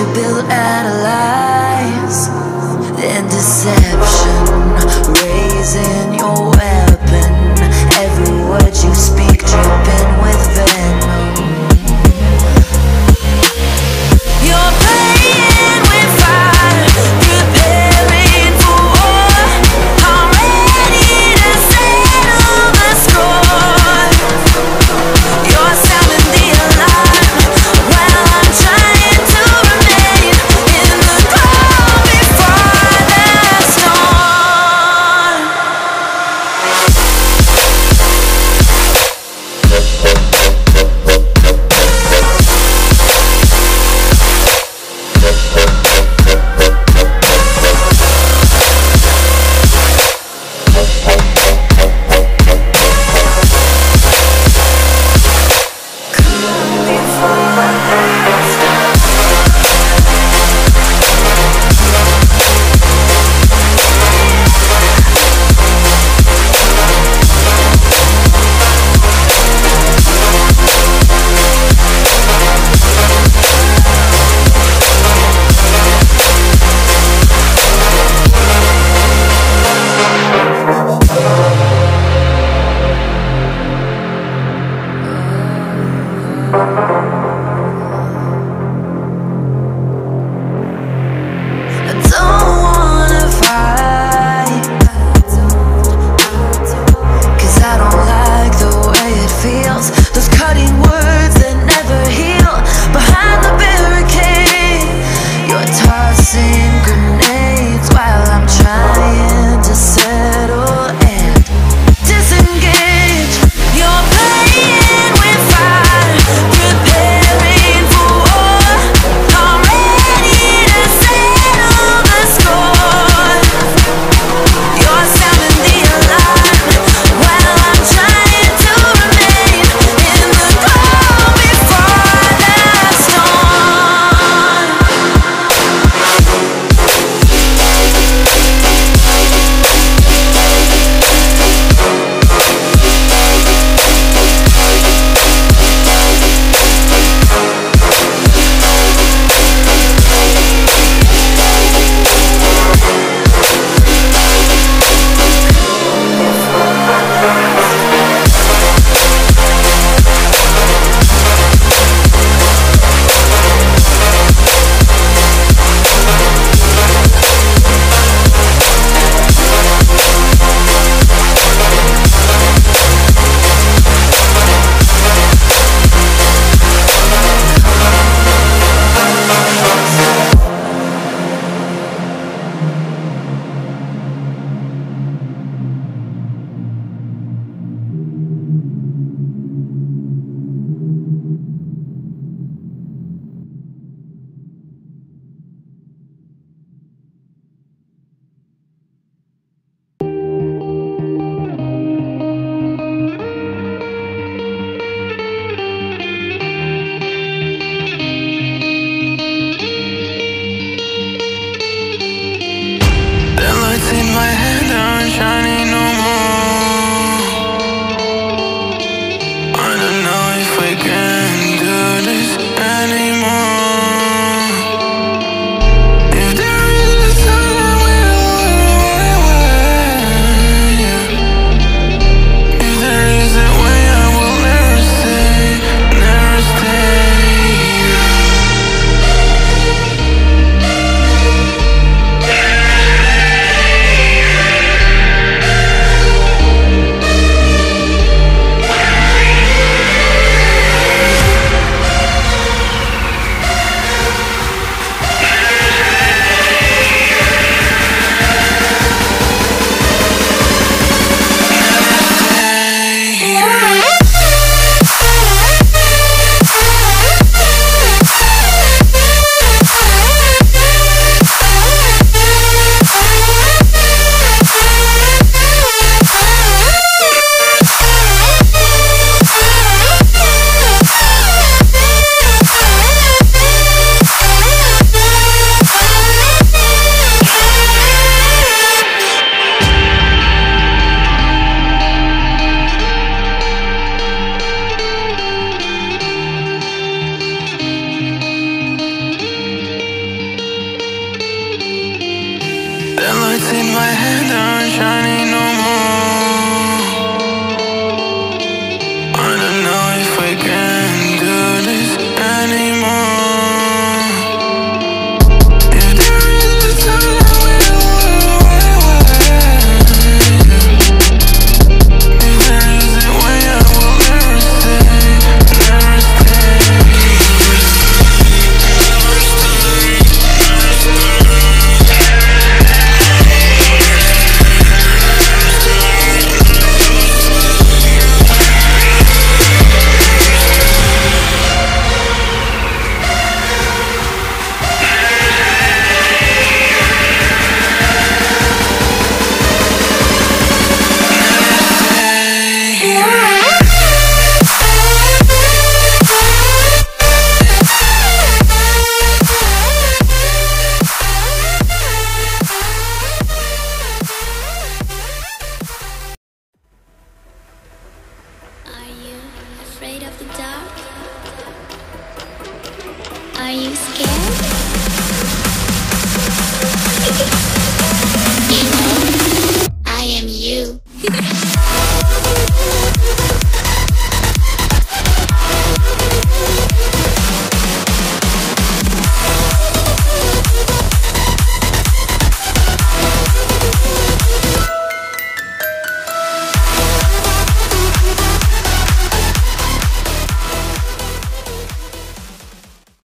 you built out of lies way it feels in my head I'm shining no more.